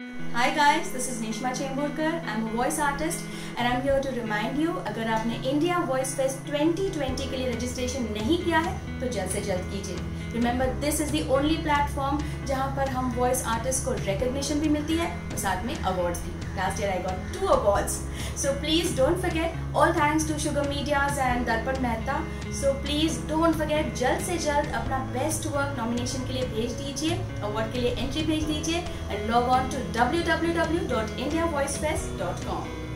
Hi guys, this is Nishma Chembulkar. I'm a voice artist and I'm here to remind you अगर आपने India voice fest 2020 के लिए registration नहीं किया है तो जल्द से जल्द कीजिए। Remember this is the only platform जहाँ पर हम वॉइस आर्टिस्ट को रिकग्निशन भी मिलती है और साथ में अवार्ड्स भी। Last year I got two awards so please don't forget all thanks to Sugar Media's and Darpan Mehta so please don't forget जल्द से जल्द अपना बेस्ट वर्क नॉमिनेशन के लिए भेज दीजिए अवार्ड के लिए एंट्री भेज दीजिए and log on to W W W dot India Voice Fest dot com